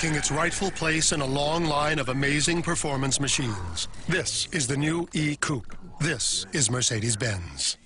taking its rightful place in a long line of amazing performance machines. This is the new E-Coupe. This is Mercedes-Benz.